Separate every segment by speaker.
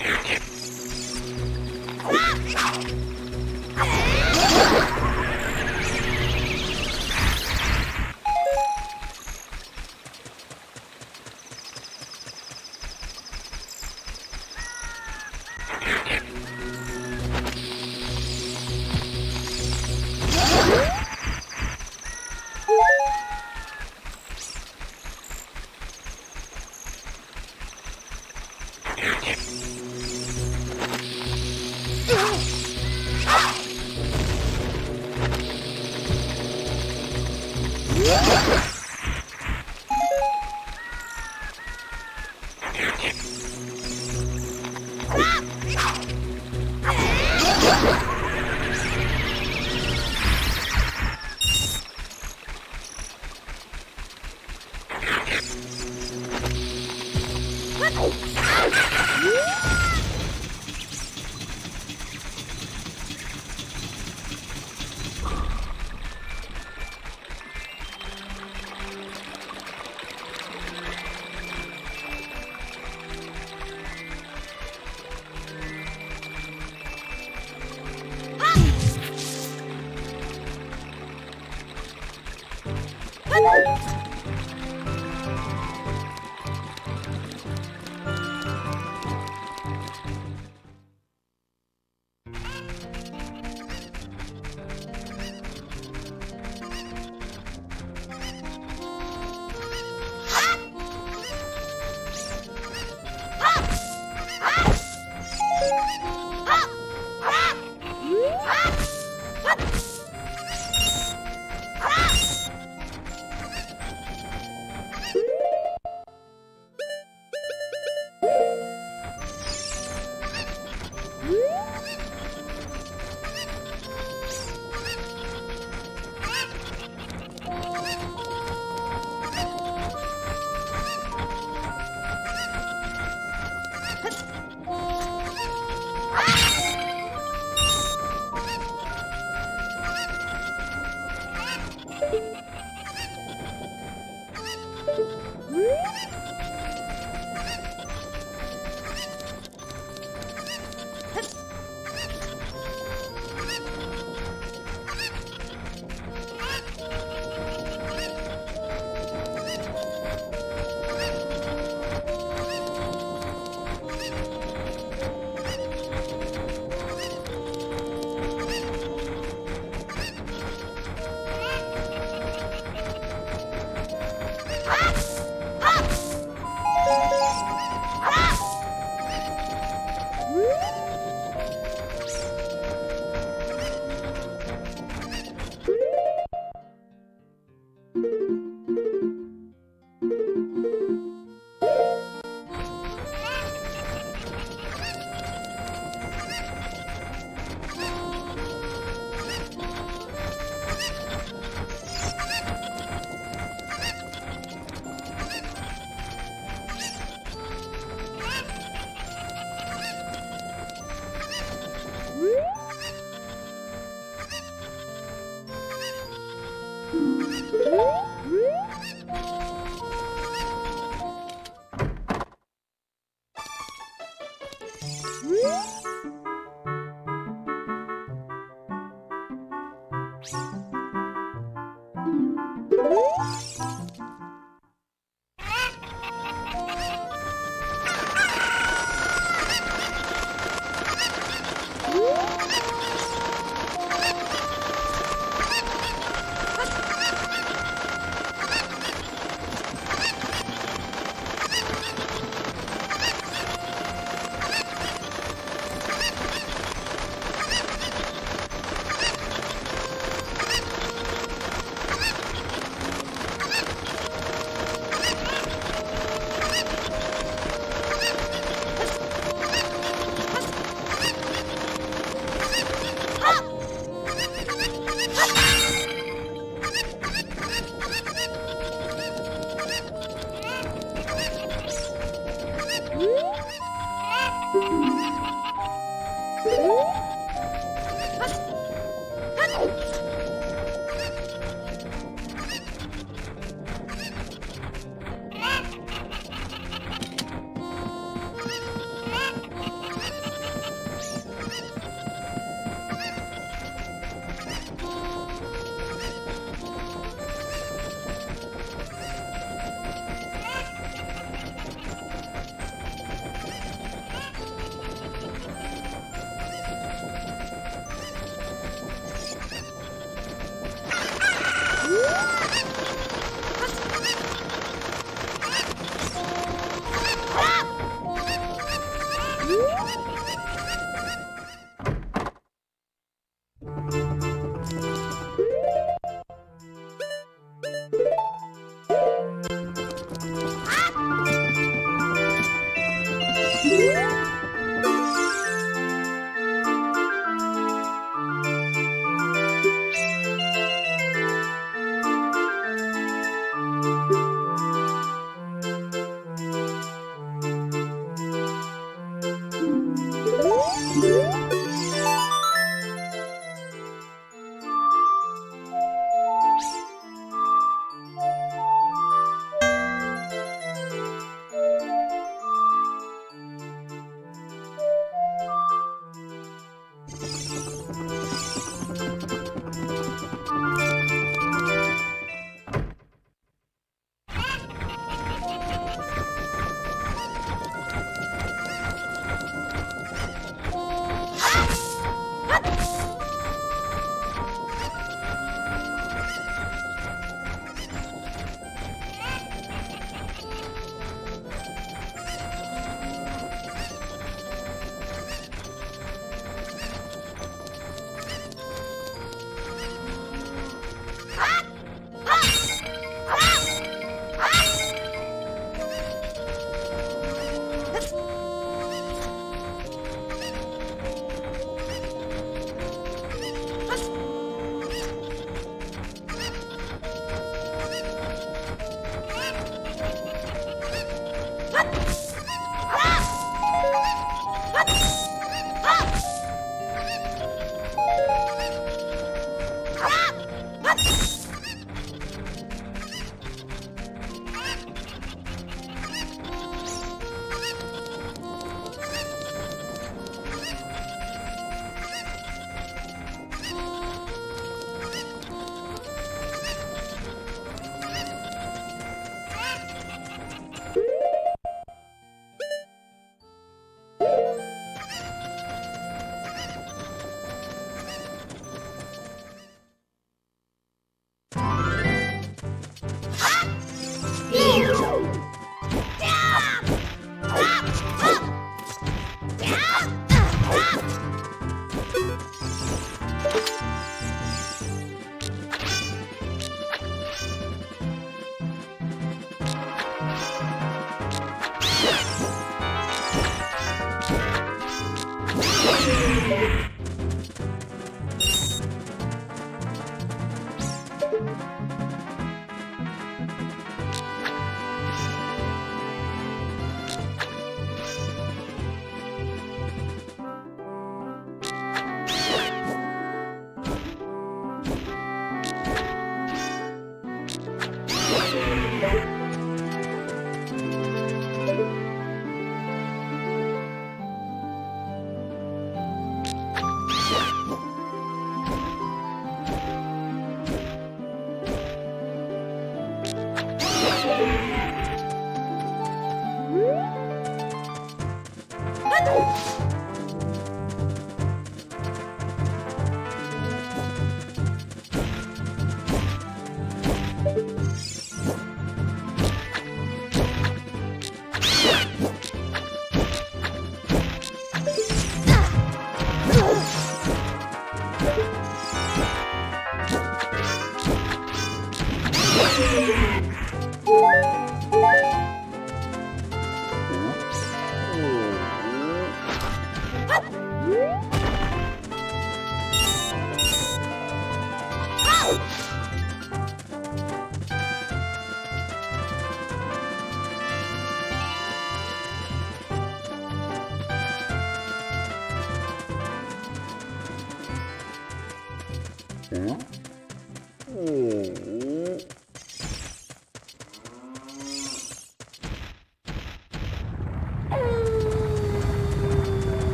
Speaker 1: Yeah.
Speaker 2: Woo!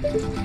Speaker 2: Oh,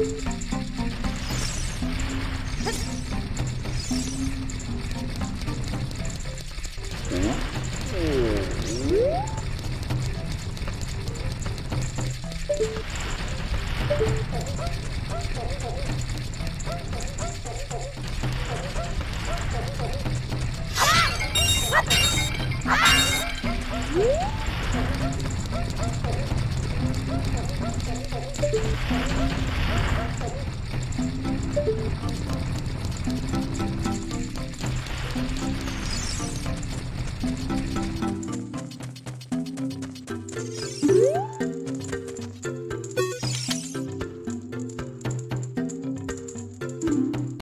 Speaker 2: Thank you.